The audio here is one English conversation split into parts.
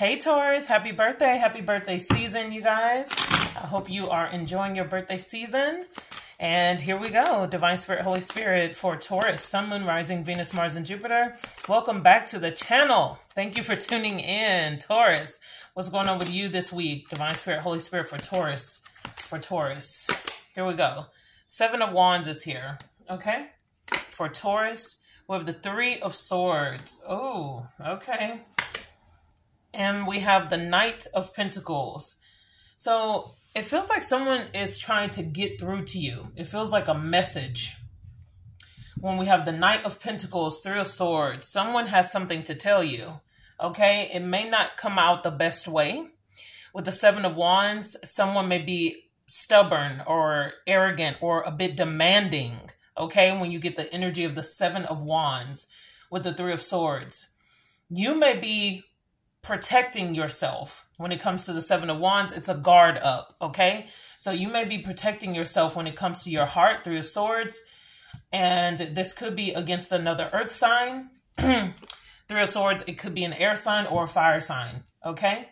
Hey Taurus, happy birthday. Happy birthday season, you guys. I hope you are enjoying your birthday season. And here we go. Divine Spirit, Holy Spirit for Taurus, Sun, Moon, Rising, Venus, Mars, and Jupiter. Welcome back to the channel. Thank you for tuning in, Taurus. What's going on with you this week? Divine Spirit, Holy Spirit for Taurus. For Taurus. Here we go. Seven of Wands is here. Okay? For Taurus, we have the Three of Swords. Oh, okay. And we have the Knight of Pentacles. So it feels like someone is trying to get through to you. It feels like a message. When we have the Knight of Pentacles, Three of Swords, someone has something to tell you. Okay? It may not come out the best way. With the Seven of Wands, someone may be stubborn or arrogant or a bit demanding. Okay? When you get the energy of the Seven of Wands with the Three of Swords, you may be protecting yourself. When it comes to the seven of wands it's a guard up okay? So you may be protecting yourself when it comes to your heart three of swords. And this could be against another earth sign. Three of swords it could be an air sign or a fire sign okay?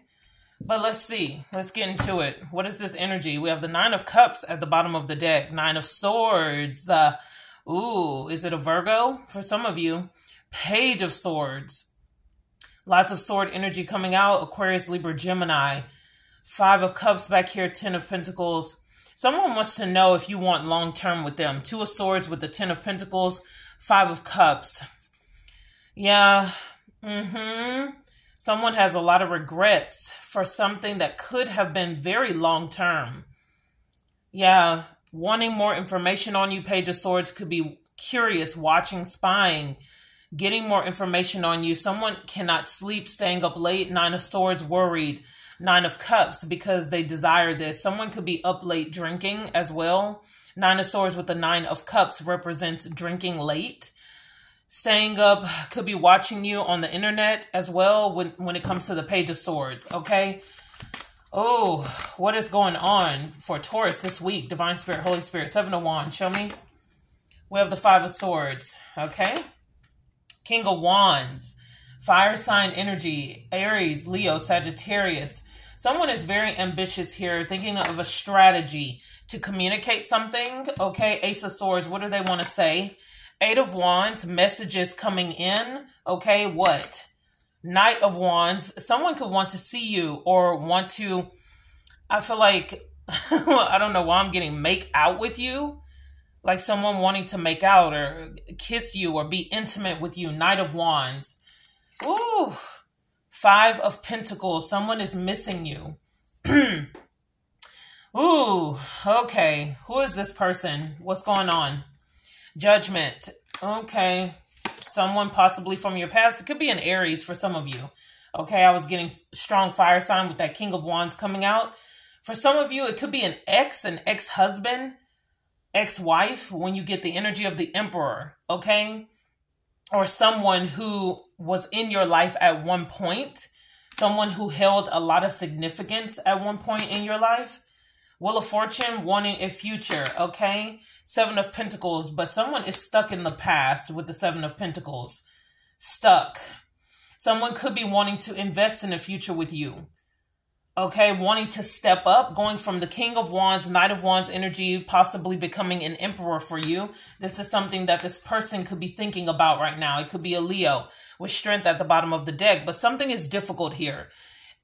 But let's see. Let's get into it. What is this energy? We have the nine of cups at the bottom of the deck. Nine of swords. Uh ooh is it a virgo? For some of you page of swords Lots of sword energy coming out. Aquarius, Libra, Gemini. Five of Cups back here. Ten of Pentacles. Someone wants to know if you want long term with them. Two of Swords with the Ten of Pentacles. Five of Cups. Yeah. Mm-hmm. Someone has a lot of regrets for something that could have been very long term. Yeah. Wanting more information on you, Page of Swords, could be curious, watching, spying getting more information on you. Someone cannot sleep, staying up late, Nine of Swords, worried, Nine of Cups, because they desire this. Someone could be up late drinking as well. Nine of Swords with the Nine of Cups represents drinking late. Staying up could be watching you on the internet as well when, when it comes to the Page of Swords, okay? Oh, what is going on for Taurus this week? Divine Spirit, Holy Spirit, Seven of Wands, show me. We have the Five of Swords, okay? King of Wands, fire sign energy, Aries, Leo, Sagittarius. Someone is very ambitious here, thinking of a strategy to communicate something. Okay, Ace of Swords, what do they want to say? Eight of Wands, messages coming in. Okay, what? Knight of Wands, someone could want to see you or want to, I feel like, I don't know why I'm getting make out with you like someone wanting to make out or kiss you or be intimate with you. Knight of Wands. Ooh. Five of Pentacles. Someone is missing you. Ooh, okay. Who is this person? What's going on? Judgment. Okay. Someone possibly from your past. It could be an Aries for some of you. Okay, I was getting strong fire sign with that King of Wands coming out. For some of you, it could be an ex, an ex-husband ex wife when you get the energy of the emperor, okay? Or someone who was in your life at one point, someone who held a lot of significance at one point in your life. Wheel of Fortune wanting a future, okay? Seven of Pentacles, but someone is stuck in the past with the Seven of Pentacles. Stuck. Someone could be wanting to invest in a future with you okay, wanting to step up, going from the King of Wands, Knight of Wands energy, possibly becoming an emperor for you. This is something that this person could be thinking about right now. It could be a Leo with strength at the bottom of the deck, but something is difficult here.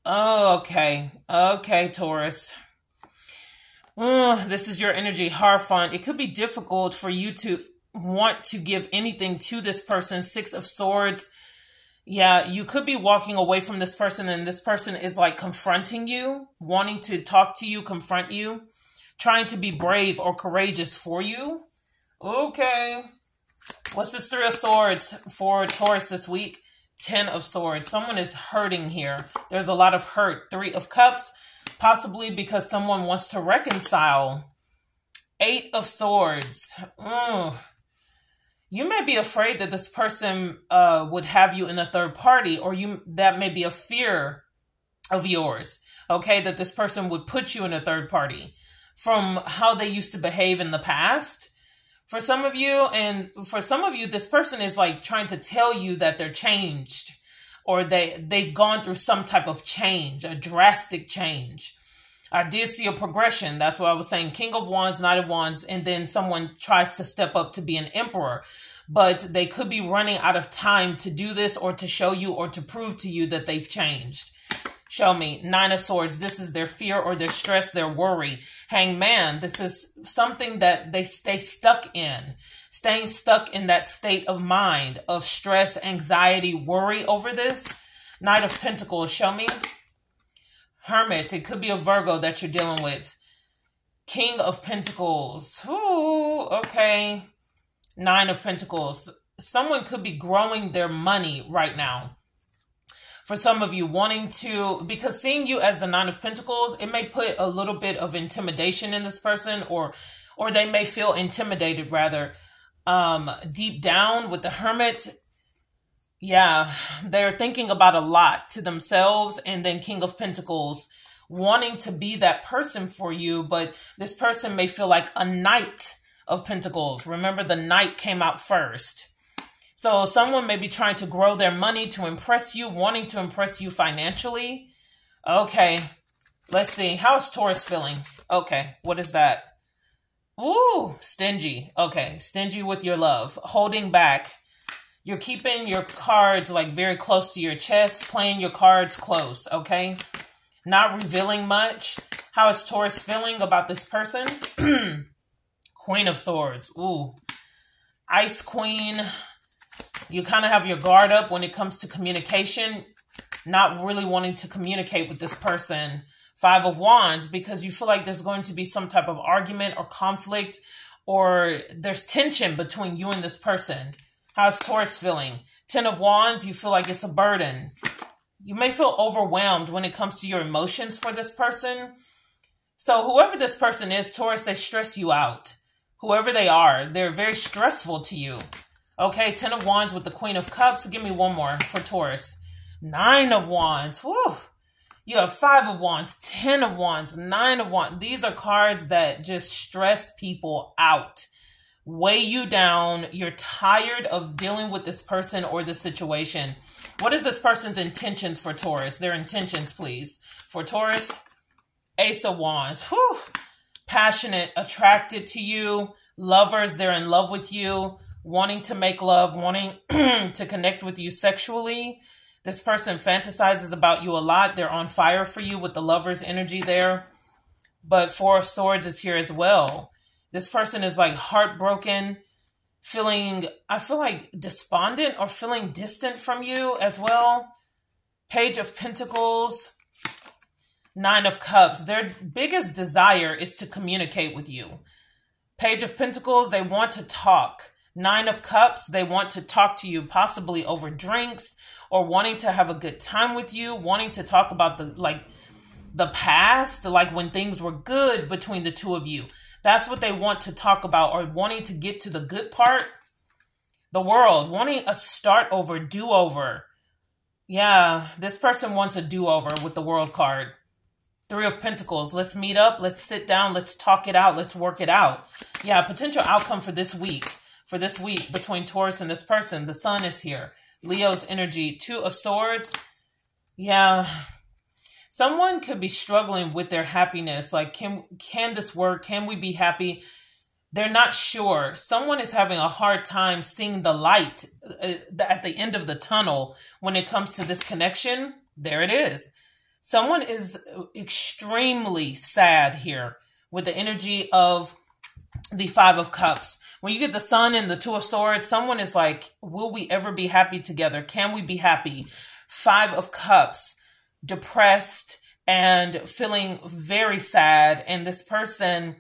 Oh, okay. Okay, Taurus. Oh, this is your energy, Hierophant. It could be difficult for you to want to give anything to this person. Six of Swords yeah, you could be walking away from this person and this person is like confronting you, wanting to talk to you, confront you, trying to be brave or courageous for you. Okay. What's this Three of Swords for Taurus this week? Ten of Swords. Someone is hurting here. There's a lot of hurt. Three of Cups, possibly because someone wants to reconcile. Eight of Swords. Mm you may be afraid that this person uh, would have you in a third party, or you that may be a fear of yours. Okay, that this person would put you in a third party from how they used to behave in the past. For some of you, and for some of you, this person is like trying to tell you that they're changed. or they they've gone through some type of change, a drastic change. I did see a progression. That's what I was saying. King of Wands, Knight of Wands, and then someone tries to step up to be an emperor. But they could be running out of time to do this or to show you or to prove to you that they've changed. Show me. Nine of Swords. This is their fear or their stress, their worry. Hangman. This is something that they stay stuck in. Staying stuck in that state of mind of stress, anxiety, worry over this. Knight of Pentacles. Show me. Hermit, it could be a Virgo that you're dealing with. King of Pentacles. Ooh, okay. Nine of Pentacles. Someone could be growing their money right now. For some of you, wanting to, because seeing you as the Nine of Pentacles, it may put a little bit of intimidation in this person, or, or they may feel intimidated rather. Um, deep down with the Hermit, yeah, they're thinking about a lot to themselves and then King of Pentacles wanting to be that person for you, but this person may feel like a Knight of Pentacles. Remember, the Knight came out first. So someone may be trying to grow their money to impress you, wanting to impress you financially. Okay, let's see. How is Taurus feeling? Okay, what is that? Ooh, stingy. Okay, stingy with your love, holding back you're keeping your cards like very close to your chest, playing your cards close, okay? Not revealing much. How is Taurus feeling about this person? Queen of Swords. Ooh. Ice Queen. You kind of have your guard up when it comes to communication. Not really wanting to communicate with this person. Five of Wands because you feel like there's going to be some type of argument or conflict or there's tension between you and this person. How's Taurus feeling? Ten of Wands, you feel like it's a burden. You may feel overwhelmed when it comes to your emotions for this person. So, whoever this person is, Taurus, they stress you out. Whoever they are, they're very stressful to you. Okay, Ten of Wands with the Queen of Cups. Give me one more for Taurus. Nine of Wands. Whew. You have Five of Wands, Ten of Wands, Nine of Wands. These are cards that just stress people out weigh you down. You're tired of dealing with this person or the situation. What is this person's intentions for Taurus? Their intentions, please. For Taurus, Ace of Wands. Whew. Passionate, attracted to you, lovers, they're in love with you, wanting to make love, wanting to connect with you sexually. This person fantasizes about you a lot. They're on fire for you with the lover's energy there. But Four of Swords is here as well this person is like heartbroken, feeling, I feel like despondent or feeling distant from you as well. Page of Pentacles, Nine of Cups. Their biggest desire is to communicate with you. Page of Pentacles, they want to talk. Nine of Cups, they want to talk to you, possibly over drinks or wanting to have a good time with you, wanting to talk about the like the past, like when things were good between the two of you. That's what they want to talk about or wanting to get to the good part. The world, wanting a start over, do over. Yeah, this person wants a do over with the world card. Three of Pentacles. Let's meet up. Let's sit down. Let's talk it out. Let's work it out. Yeah, potential outcome for this week. For this week between Taurus and this person. The sun is here. Leo's energy. Two of Swords. Yeah, someone could be struggling with their happiness like can can this work? Can we be happy? They're not sure. Someone is having a hard time seeing the light uh, at the end of the tunnel when it comes to this connection. There it is. Someone is extremely sad here with the energy of the five of cups. When you get the sun and the two of swords someone is like will we ever be happy together? Can we be happy? Five of cups depressed and feeling very sad. And this person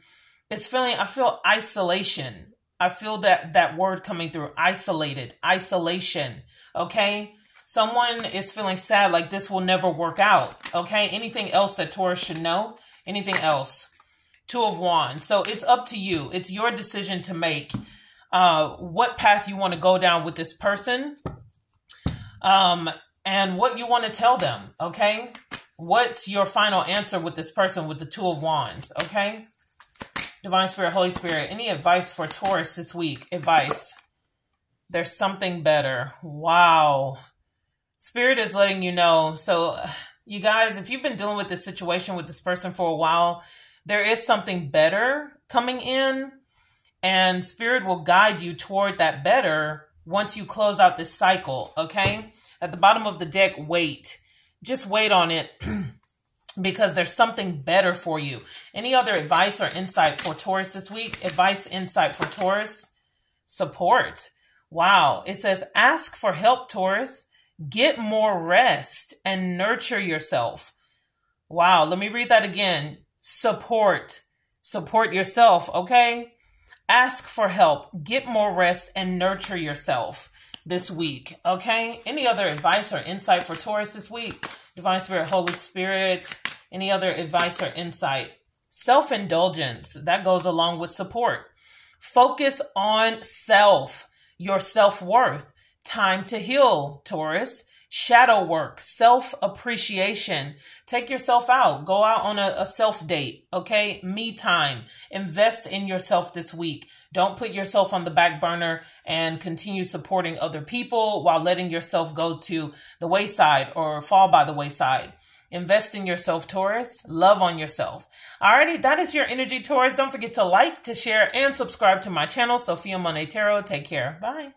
is feeling, I feel isolation. I feel that that word coming through isolated, isolation. Okay. Someone is feeling sad like this will never work out. Okay. Anything else that Taurus should know? Anything else? Two of Wands. So it's up to you. It's your decision to make uh, what path you want to go down with this person. Um, and what you want to tell them, okay? What's your final answer with this person with the Two of Wands, okay? Divine Spirit, Holy Spirit, any advice for Taurus this week? Advice. There's something better. Wow. Spirit is letting you know. So, you guys, if you've been dealing with this situation with this person for a while, there is something better coming in, and Spirit will guide you toward that better once you close out this cycle. Okay. At the bottom of the deck, wait. Just wait on it. because there's something better for you. Any other advice or insight for Taurus this week? Advice, insight for Taurus? Support. Wow. It says, ask for help, Taurus. Get more rest and nurture yourself. Wow. Let me read that again. Support. Support yourself. Okay. Ask for help. Get more rest and nurture yourself this week. Okay. Any other advice or insight for Taurus this week? Divine Spirit, Holy Spirit, any other advice or insight? Self indulgence, that goes along with support. Focus on self, your self worth. Time to heal, Taurus. Shadow work, self appreciation. Take yourself out. Go out on a, a self date, okay? Me time. Invest in yourself this week. Don't put yourself on the back burner and continue supporting other people while letting yourself go to the wayside or fall by the wayside. Invest in yourself, Taurus. Love on yourself. Alrighty, that is your energy, Taurus. Don't forget to like, to share, and subscribe to my channel, Sophiamonay Tarot. Take care. Bye.